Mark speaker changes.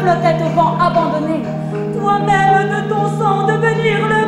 Speaker 1: Flottait au vent abandonné. Toi-même de ton sang devenir le.